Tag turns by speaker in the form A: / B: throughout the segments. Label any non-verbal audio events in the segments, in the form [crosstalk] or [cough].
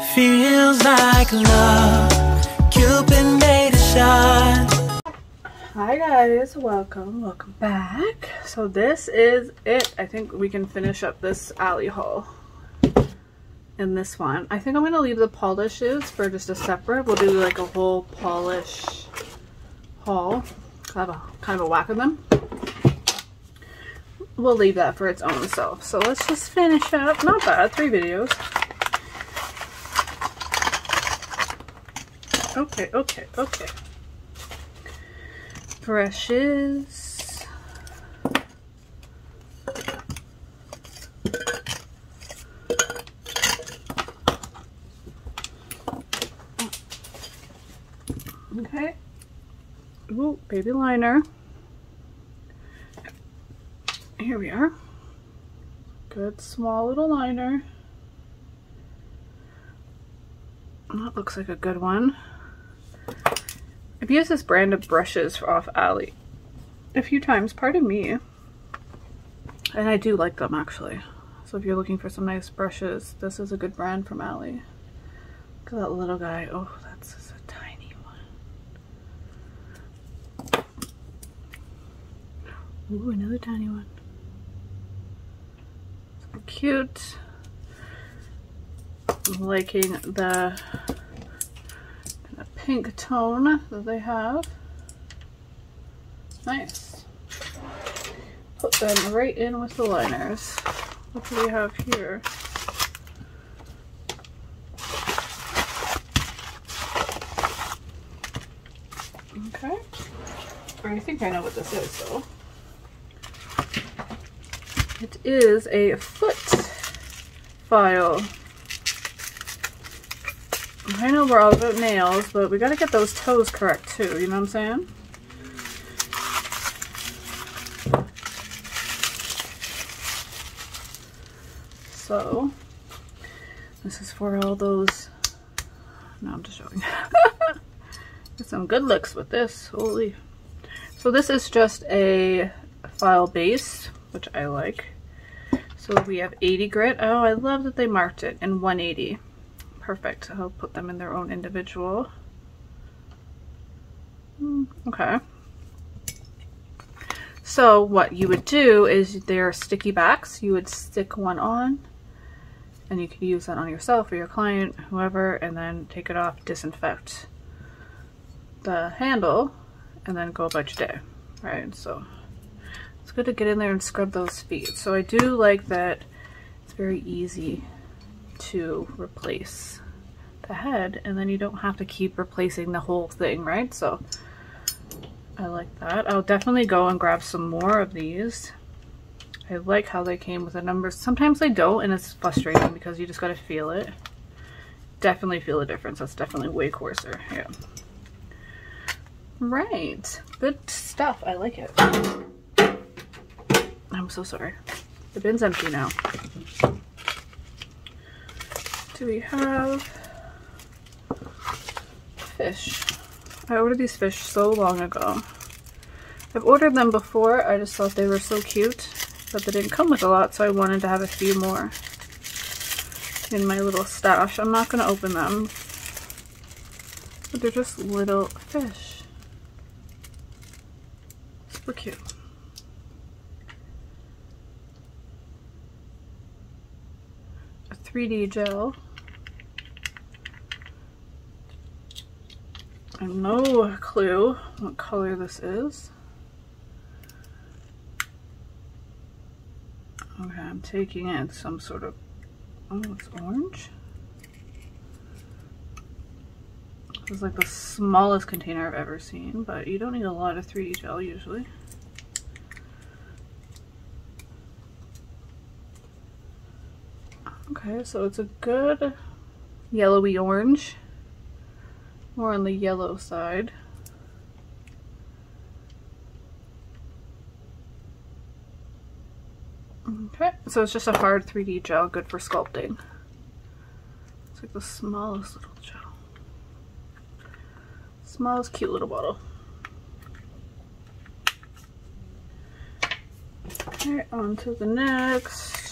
A: Feels like love. Cupid made a shot.
B: Hi guys, welcome, welcome back. So this is it. I think we can finish up this Ali haul in this one. I think I'm gonna leave the polishes for just a separate. We'll do like a whole polish haul. I have a kind of a whack of them. We'll leave that for its own self. So let's just finish up. Not bad, three videos. Okay, okay, okay. Brushes. Okay. Ooh, baby liner. Here we are. Good small little liner. That looks like a good one. I've used this brand of brushes off Ali a few times, pardon me. And I do like them actually. So if you're looking for some nice brushes, this is a good brand from Ali. Look at that little guy. Oh, that's just a tiny one. Ooh, another tiny one. So cute. I'm liking the pink tone that they have. Nice. Put them right in with the liners. What do we have here? Okay. I think I know what this is though. It is a foot file. I know we're all about nails, but we gotta get those toes correct too, you know what I'm saying? So, this is for all those, no I'm just showing. [laughs] Get some good looks with this, holy. So this is just a file base, which I like. So we have 80 grit. Oh, I love that they marked it in 180 perfect. I'll put them in their own individual. Hmm, okay. So what you would do is they're sticky backs. You would stick one on and you can use that on yourself or your client, whoever, and then take it off, disinfect the handle, and then go about your day, right? So it's good to get in there and scrub those feet. So I do like that it's very easy to replace the head and then you don't have to keep replacing the whole thing, right? So I like that. I'll definitely go and grab some more of these. I like how they came with the numbers. Sometimes they don't and it's frustrating because you just got to feel it. Definitely feel the difference. That's definitely way coarser. Yeah. Right. Good stuff. I like it. I'm so sorry. The bin's empty now. Do we have fish? I ordered these fish so long ago. I've ordered them before. I just thought they were so cute, but they didn't come with a lot, so I wanted to have a few more in my little stash. I'm not going to open them, but they're just little fish. Super cute. A 3D gel. I have no clue what color this is. Okay, I'm taking it some sort of, oh, it's orange. This is like the smallest container I've ever seen, but you don't need a lot of 3D gel usually. Okay, so it's a good yellowy orange more on the yellow side. Okay, so it's just a hard 3D gel, good for sculpting. It's like the smallest little gel. Smallest cute little bottle. Alright, on to the next.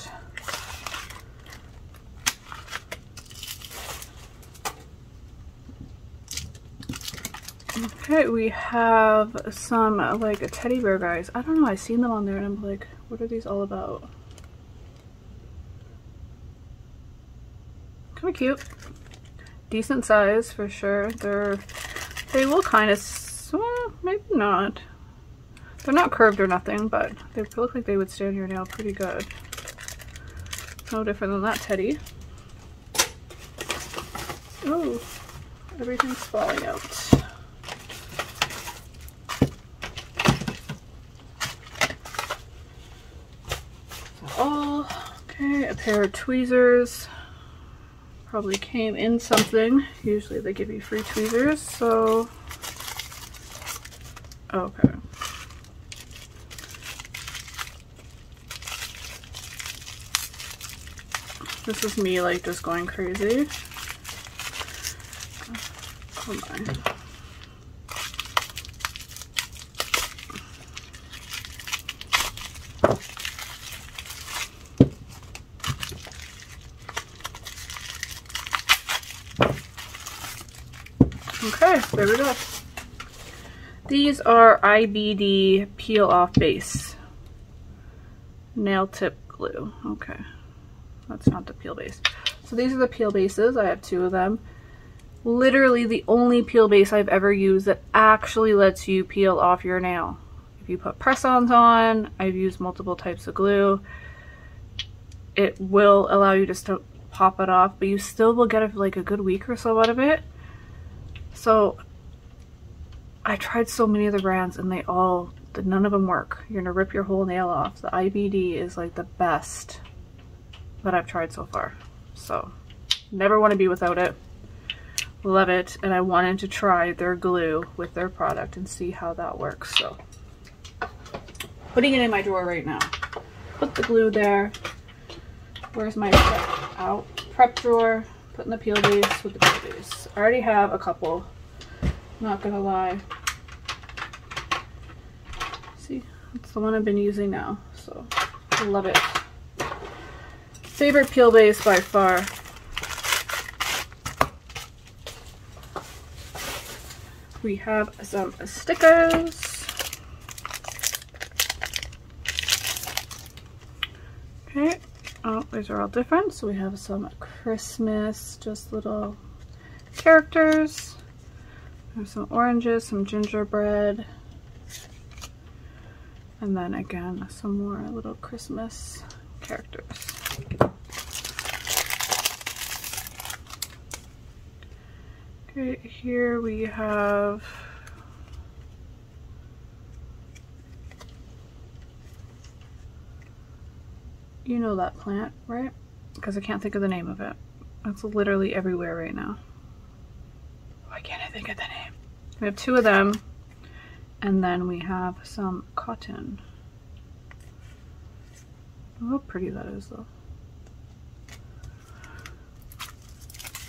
B: Okay, we have some like teddy bear guys. I don't know, I seen them on there and I'm like, what are these all about? Kind of cute. Decent size for sure. They're, they will kind of, well, maybe not. They're not curved or nothing, but they look like they would stand your nail pretty good. No different than that teddy. Oh, everything's falling out. Oh, okay, a pair of tweezers. Probably came in something. Usually they give you free tweezers, so... Okay. This is me like just going crazy. Oh Come on. Okay, there we go. These are IBD peel off base. Nail tip glue. Okay. That's not the peel base. So these are the peel bases. I have two of them. Literally the only peel base I've ever used that actually lets you peel off your nail. If you put press-ons on, I've used multiple types of glue. It will allow you just to pop it off, but you still will get like a good week or so out of it. So I tried so many of the brands and they all, none of them work. You're gonna rip your whole nail off. The IBD is like the best that I've tried so far. So never want to be without it. Love it. And I wanted to try their glue with their product and see how that works. So putting it in my drawer right now. Put the glue there. Where's my prep out? Prep drawer. Putting the peel base with the peel base. I already have a couple. Not gonna lie. See, it's the one I've been using now. So I love it. Favorite peel base by far. We have some stickers. Okay. These are all different. So we have some Christmas, just little characters. There's some oranges, some gingerbread. And then again, some more little Christmas characters. Okay, here we have you know that plant, right? Because I can't think of the name of it. It's literally everywhere right now. Why can't I think of the name? We have two of them, and then we have some cotton. Oh, how pretty that is though.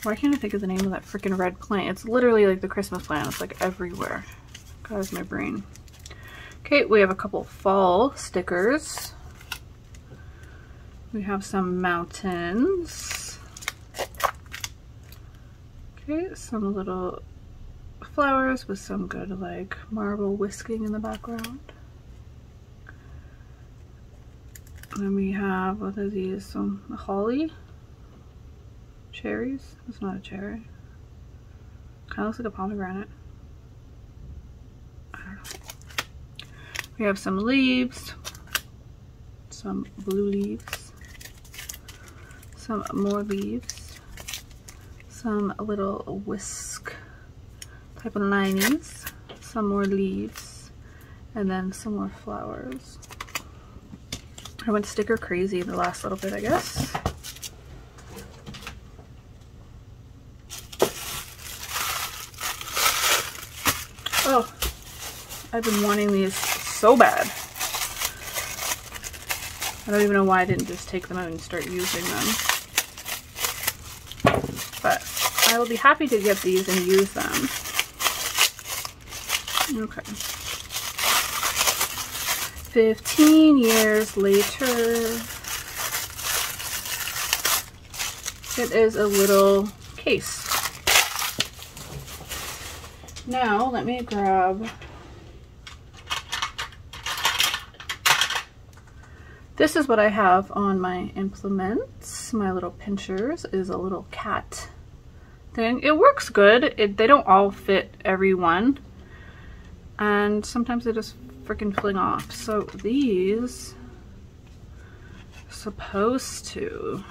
B: Why can't I think of the name of that freaking red plant? It's literally like the Christmas plant. It's like everywhere. God, my brain. Okay, we have a couple fall stickers. We have some mountains. Okay, some little flowers with some good like marble whisking in the background. And then we have, what are these? Some holly? Cherries? It's not a cherry. Kind of looks like a pomegranate. I don't know. We have some leaves. Some blue leaves. Some more leaves. Some little whisk type of lineys. Some more leaves. And then some more flowers. I went sticker crazy in the last little bit, I guess. Oh, I've been wanting these so bad. I don't even know why I didn't just take them out and start using them. But I will be happy to get these and use them. Okay. 15 years later, it is a little case. Now let me grab This is what I have on my implements. My little pinchers is a little cat thing. It works good. It, they don't all fit everyone. And sometimes they just freaking fling off. So these supposed to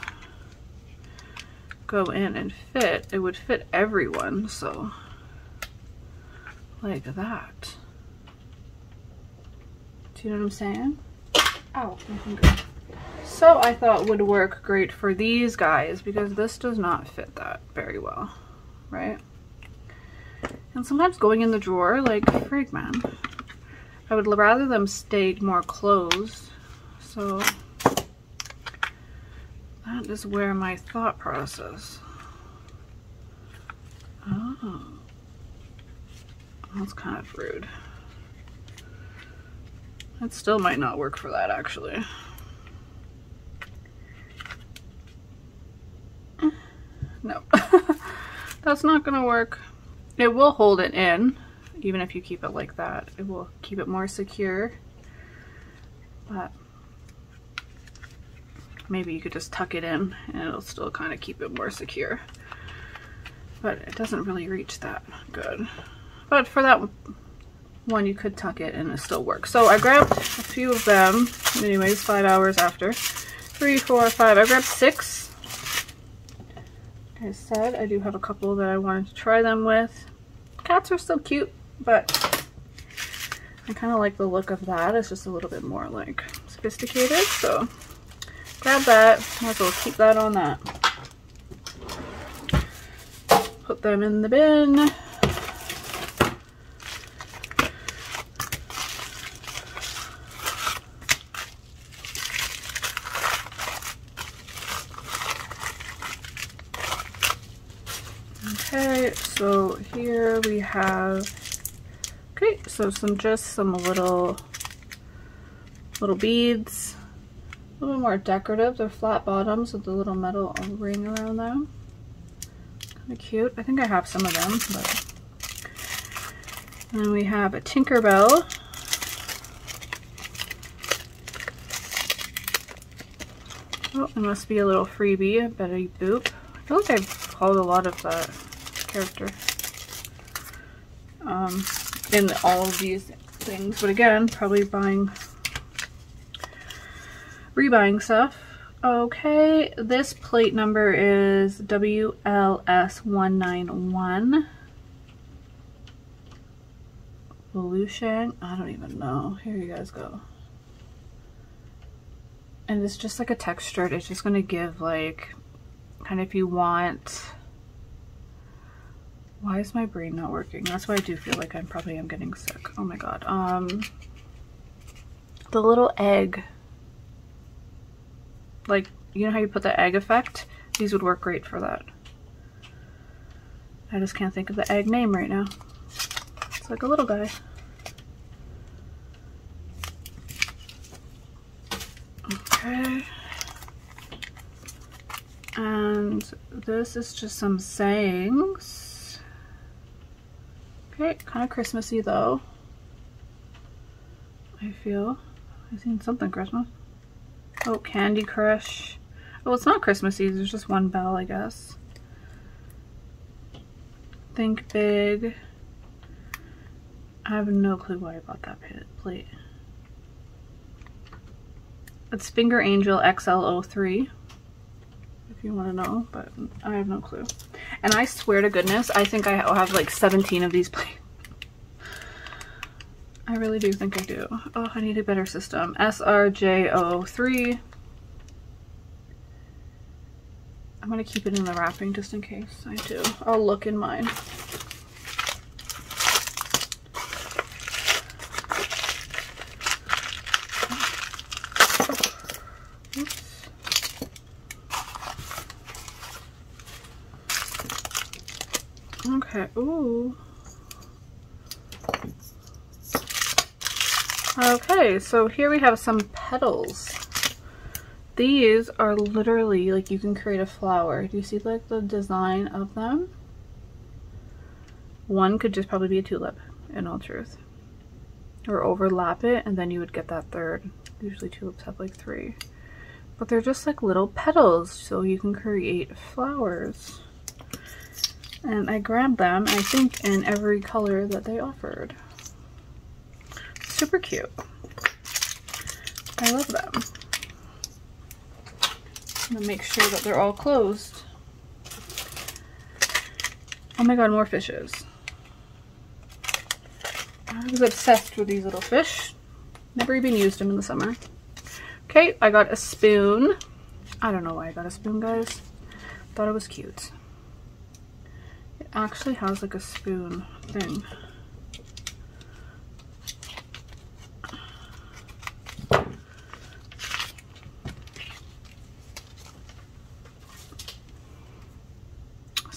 B: go in and fit. It would fit everyone, so like that. Do you know what I'm saying? Ow, my finger. So I thought would work great for these guys because this does not fit that very well, right? And sometimes going in the drawer, like, frig man. I would rather them stayed more closed. So that is where my thought process. Oh. That's kind of rude. It still might not work for that actually. No, [laughs] that's not gonna work. It will hold it in, even if you keep it like that. It will keep it more secure, but maybe you could just tuck it in and it'll still kind of keep it more secure. But it doesn't really reach that good. But for that one you could tuck it and it still works. So I grabbed a few of them, anyways, five hours after. Three, four, five. I grabbed six. I said, I do have a couple that I wanted to try them with. Cats are still cute, but I kind of like the look of that. It's just a little bit more like sophisticated. So grab that. Might as well keep that on that. Put them in the bin. so here we have, okay, so some just some little, little beads, a little more decorative. They're flat bottoms with a little metal ring around them. Kind of cute. I think I have some of them, but. And then we have a Tinkerbell. Oh, it must be a little freebie, Betty Boop. I feel like I've called a lot of that character um, in all of these things. But again, probably buying, rebuying stuff. Okay, this plate number is WLS191. Volusheng, I don't even know. Here you guys go. And it's just like a textured, it's just going to give like, kind of if you want why is my brain not working? That's why I do feel like I probably am getting sick. Oh my god. Um, the little egg. Like, you know how you put the egg effect? These would work great for that. I just can't think of the egg name right now. It's like a little guy. Okay. And this is just some sayings. Okay, kind of Christmassy though. I feel. I've seen something Christmas. Oh, Candy Crush. Oh, it's not Christmassy. There's just one bell, I guess. Think Big. I have no clue why I bought that plate. It's Finger Angel XL03 you want to know, but I have no clue. And I swear to goodness, I think I have like 17 of these [laughs] plates. I really do think I do. Oh, I need a better system. SRJ03. I'm going to keep it in the wrapping just in case I do. I'll look in mine. Okay, ooh. Okay, so here we have some petals. These are literally, like you can create a flower. Do you see like the design of them? One could just probably be a tulip, in all truth. Or overlap it, and then you would get that third. Usually tulips have like three. But they're just like little petals, so you can create flowers. And I grabbed them, I think, in every color that they offered. Super cute. I love them. I'm gonna make sure that they're all closed. Oh my god, more fishes. I was obsessed with these little fish. Never even used them in the summer. Okay, I got a spoon. I don't know why I got a spoon, guys. Thought it was cute. It actually has like a spoon thing.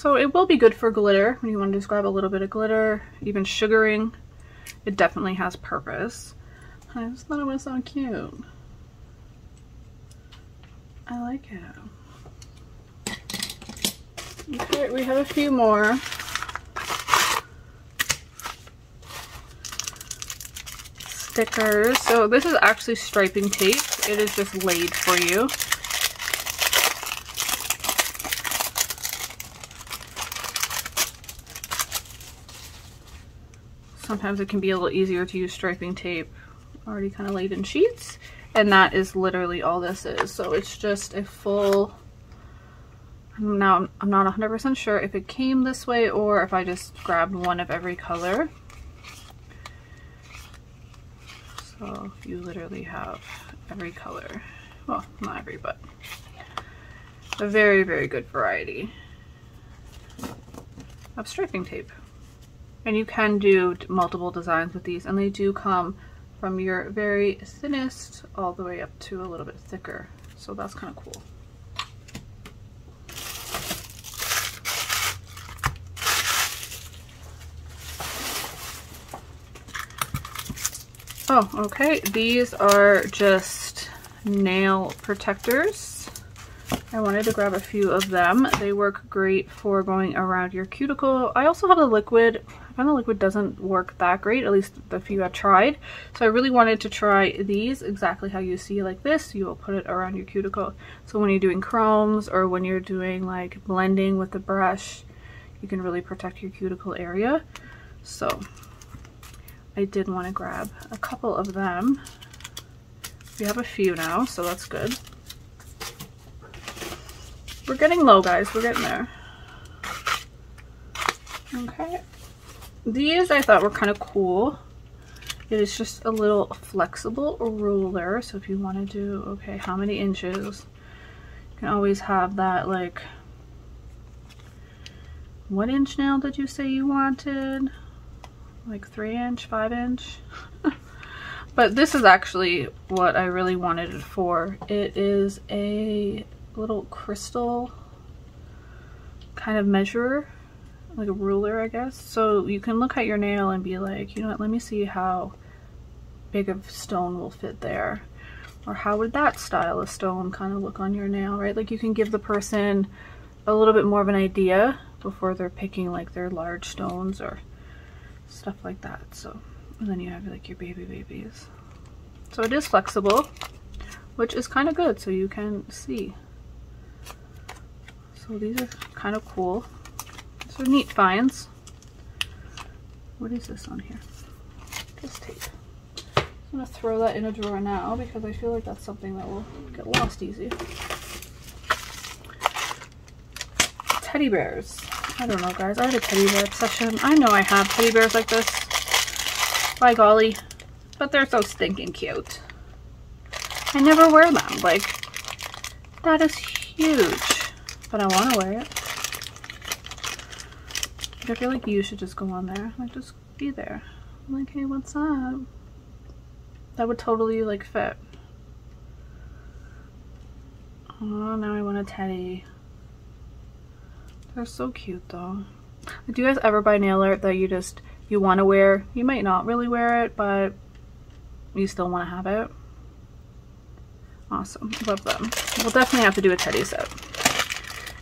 B: So it will be good for glitter when you want to just grab a little bit of glitter, even sugaring. It definitely has purpose. I just thought it was so cute. I like it. Okay, we have a few more. Stickers. So this is actually striping tape. It is just laid for you. Sometimes it can be a little easier to use striping tape already kind of laid in sheets. And that is literally all this is. So it's just a full now I'm not 100% sure if it came this way or if I just grabbed one of every color. So you literally have every color. Well not every but a very very good variety of striping tape and you can do multiple designs with these and they do come from your very thinnest all the way up to a little bit thicker. So that's kind of cool. Oh, okay. These are just nail protectors. I wanted to grab a few of them. They work great for going around your cuticle. I also have the liquid the liquid doesn't work that great, at least the few I've tried. So I really wanted to try these exactly how you see like this. You will put it around your cuticle. So when you're doing chromes or when you're doing like blending with the brush, you can really protect your cuticle area. So I did want to grab a couple of them. We have a few now, so that's good. We're getting low, guys. We're getting there. Okay. These I thought were kind of cool. It is just a little flexible ruler. So if you want to do, okay, how many inches? You can always have that like, what inch nail did you say you wanted? Like three inch, five inch? [laughs] but this is actually what I really wanted it for. It is a little crystal kind of measurer like a ruler, I guess. So you can look at your nail and be like, you know what, let me see how big of stone will fit there. Or how would that style of stone kind of look on your nail, right? Like you can give the person a little bit more of an idea before they're picking like their large stones or stuff like that. So, and then you have like your baby babies. So it is flexible, which is kind of good so you can see. So these are kind of cool. Neat finds. What is this on here? This tape. I'm going to throw that in a drawer now because I feel like that's something that will get lost easy. Teddy bears. I don't know guys, I had a teddy bear obsession. I know I have teddy bears like this. By golly. But they're so stinking cute. I never wear them. Like, that is huge. But I want to wear it. I feel like you should just go on there. Like, just be there. I'm like, hey, what's up? That would totally, like, fit. Oh, now I want a teddy. They're so cute, though. Do you guys ever buy nail art that you just, you want to wear? You might not really wear it, but you still want to have it? Awesome. Love them. We'll definitely have to do a teddy set.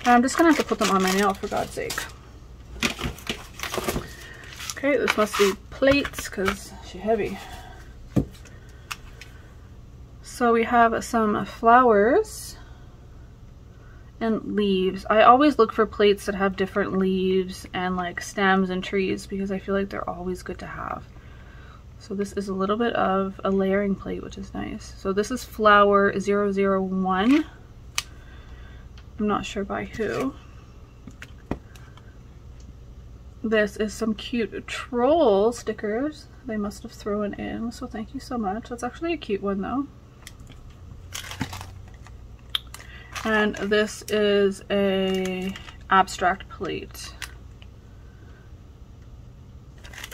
B: And I'm just going to have to put them on my nail, for God's sake. Okay, this must be plates because she's heavy. So we have some flowers and leaves. I always look for plates that have different leaves and like stems and trees because I feel like they're always good to have. So this is a little bit of a layering plate, which is nice. So this is flower 001. I'm not sure by who. This is some cute troll stickers they must have thrown in. So thank you so much. That's actually a cute one though. And this is a abstract plate.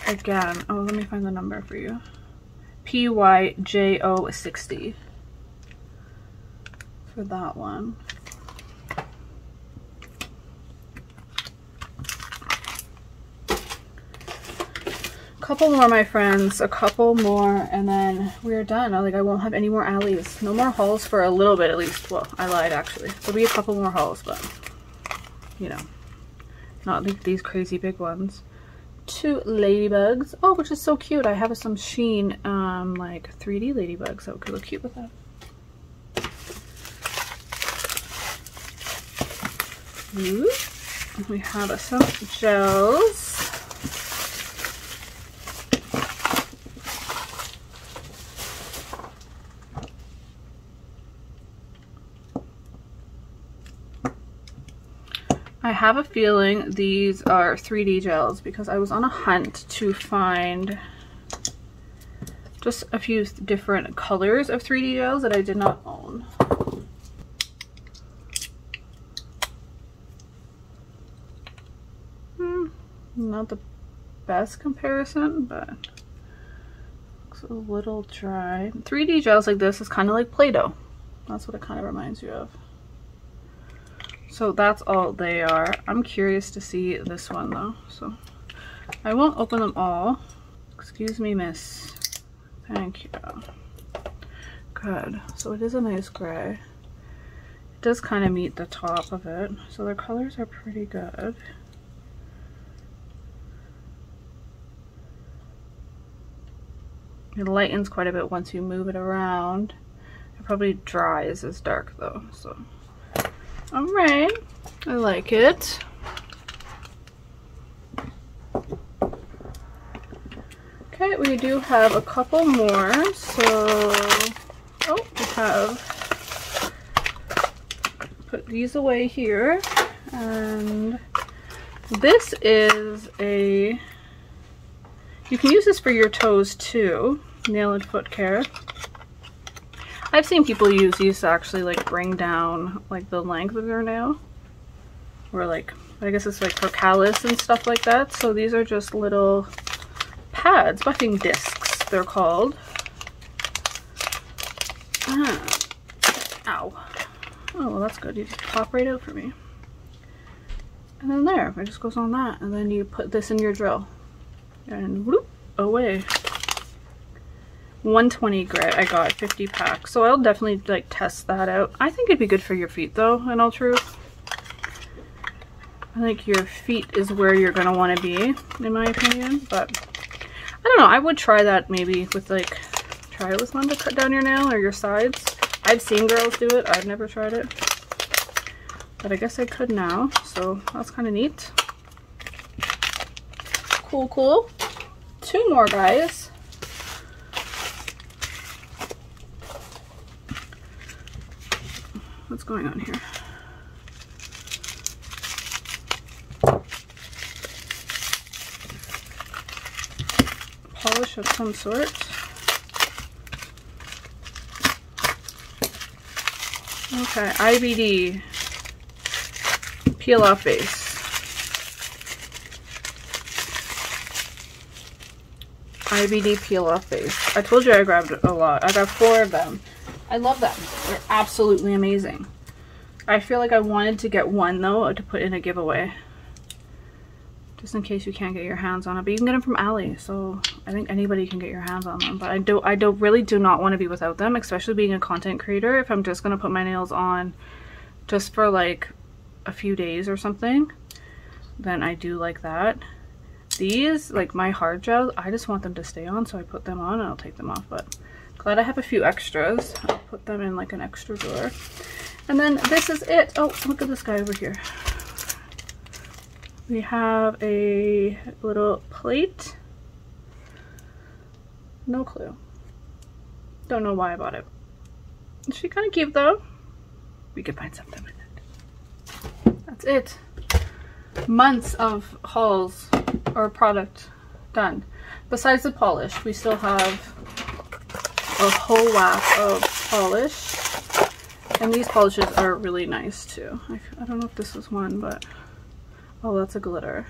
B: Again, oh, let me find the number for you. PYJO60 for that one. Couple more, my friends. A couple more, and then we're done. I like I won't have any more alleys. No more hauls for a little bit, at least. Well, I lied, actually. There'll be a couple more hauls, but, you know, not like these crazy big ones. Two ladybugs. Oh, which is so cute. I have some Shein, um, like, 3D ladybugs that could look cute with that. Ooh. We have some gels. I have a feeling these are 3D gels because I was on a hunt to find just a few different colors of 3D gels that I did not own. Hmm, not the best comparison, but looks a little dry. 3D gels like this is kind of like Play-Doh. That's what it kind of reminds you of. So that's all they are. I'm curious to see this one though. So I won't open them all. Excuse me, miss. Thank you. Good. So it is a nice gray. It does kind of meet the top of it. So their colors are pretty good. It lightens quite a bit once you move it around. It probably dries as dark though, so all right, I like it. Okay, we do have a couple more. So, oh, we have put these away here. And this is a, you can use this for your toes too, nail and foot care. I've seen people use these to actually like bring down like the length of their nail. Or like, I guess it's like for callus and stuff like that. So these are just little pads, buffing discs they're called. Ah. Ow. Oh, well that's good. You just pop right out for me. And then there, it just goes on that. And then you put this in your drill. And whoop, away. 120 grit I got 50 packs so I'll definitely like test that out. I think it'd be good for your feet though in all truth. I think your feet is where you're gonna want to be in my opinion but I don't know I would try that maybe with like try it with one to cut down your nail or your sides. I've seen girls do it I've never tried it. But I guess I could now so that's kind of neat. Cool cool. Two more guys what's going on here. Polish of some sort. Okay, IBD peel off base. IBD peel off base. I told you I grabbed a lot. I got four of them. I love them. They're absolutely amazing. I feel like I wanted to get one though to put in a giveaway. Just in case you can't get your hands on it. But you can get them from Ali, so I think anybody can get your hands on them. But I do I do really do not want to be without them, especially being a content creator. If I'm just gonna put my nails on just for like a few days or something, then I do like that. these, like my hard gels, I just want them to stay on, so I put them on and I'll take them off. But glad I have a few extras. I'll put them in like an extra drawer. And then this is it. Oh, look at this guy over here. We have a little plate. No clue. Don't know why I bought it. She kind of cute though. We could find something with it. That's it. Months of hauls or product done. Besides the polish, we still have a whole whack of polish. And these polishes are really nice too. I, I don't know if this is one, but oh, that's a glitter.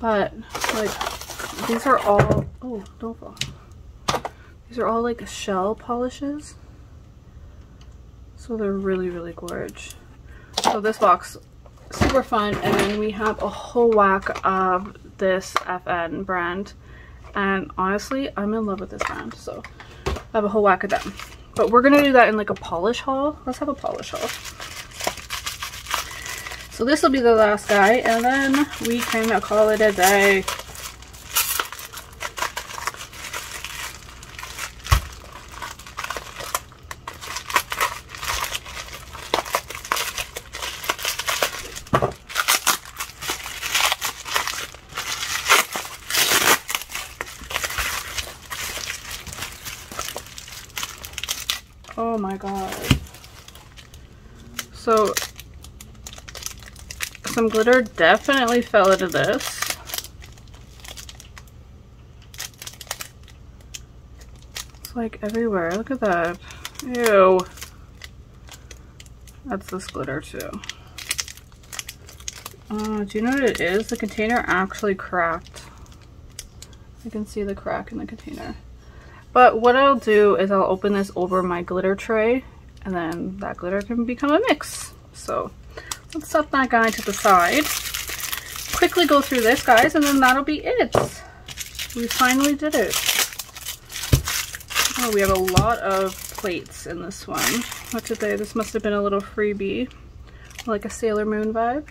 B: But like these are all, oh, don't fall. These are all like shell polishes. So they're really, really gorgeous. So this box, super fun. And then we have a whole whack of this FN brand. And honestly, I'm in love with this brand. So I have a whole whack of them. But we're to do that in like a polish haul. Let's have a polish haul. So this will be the last guy. And then we can call it a day. Oh my god. So, some glitter definitely fell into this. It's like everywhere. Look at that. Ew. That's this glitter too. Uh, do you know what it is? The container actually cracked. I can see the crack in the container. But what I'll do is I'll open this over my glitter tray and then that glitter can become a mix. So let's set that guy to the side. Quickly go through this guys and then that'll be it. We finally did it. Oh, we have a lot of plates in this one. What did they, this must have been a little freebie. Like a Sailor Moon vibe.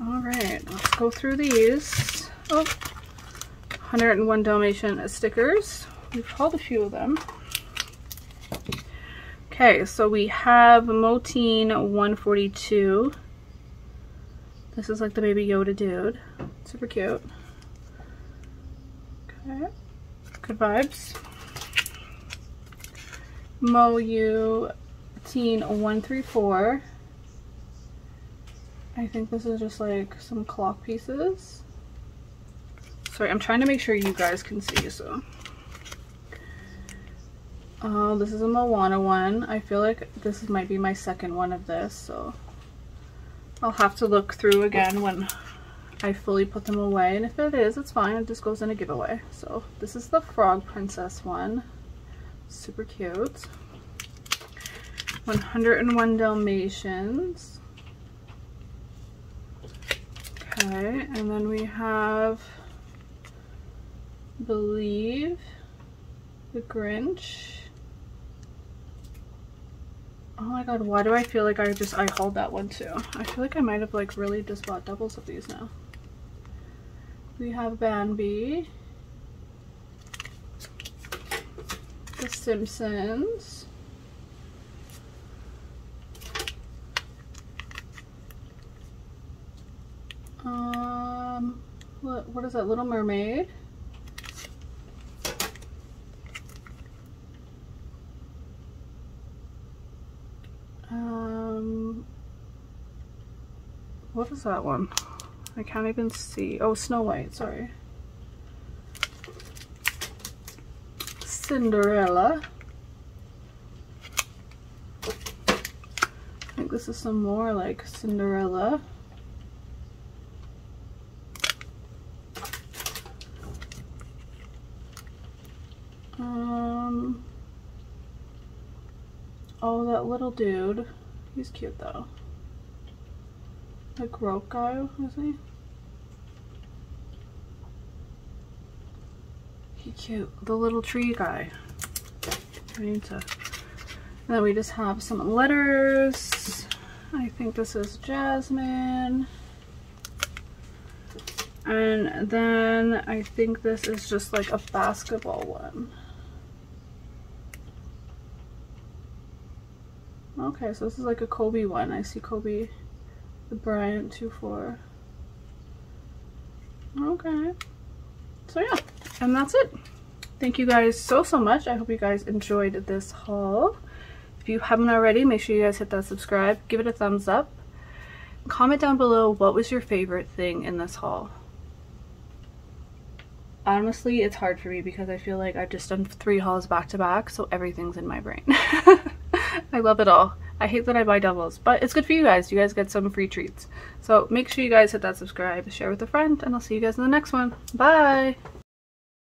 B: All right, let's go through these. Oh, 101 Dalmatian stickers. We've hauled a few of them. Okay, so we have MouTeen 142. This is like the baby Yoda dude. Super cute. Okay, good vibes. Moyu Teen 134. I think this is just like some clock pieces. Sorry, I'm trying to make sure you guys can see, so. Oh, this is a Moana one. I feel like this might be my second one of this, so I'll have to look through again when I fully put them away. And if it is, it's fine. It just goes in a giveaway. So this is the Frog Princess one. Super cute. 101 Dalmatians. Okay, and then we have believe the Grinch. Oh my god, why do I feel like I just, I hauled that one too? I feel like I might have like really just bought doubles of these now. We have Bambi. The Simpsons. Um, what, what is that, Little Mermaid? That one? I can't even see. Oh, Snow White, sorry. Cinderella. I think this is some more like Cinderella. Um, oh, that little dude. He's cute though. Like guy, is he? He cute. The little tree guy. I need to. And then we just have some letters. I think this is Jasmine. And then I think this is just like a basketball one. Okay, so this is like a Kobe one. I see Kobe the Bryant 2-4. Okay. So yeah, and that's it. Thank you guys so, so much. I hope you guys enjoyed this haul. If you haven't already, make sure you guys hit that subscribe. Give it a thumbs up. Comment down below what was your favorite thing in this haul. Honestly, it's hard for me because I feel like I've just done three hauls back to back, so everything's in my brain. [laughs] I love it all. I hate that I buy doubles, but it's good for you guys. You guys get some free treats. So make sure you guys hit that subscribe, share with a friend, and I'll see you guys in the next one. Bye!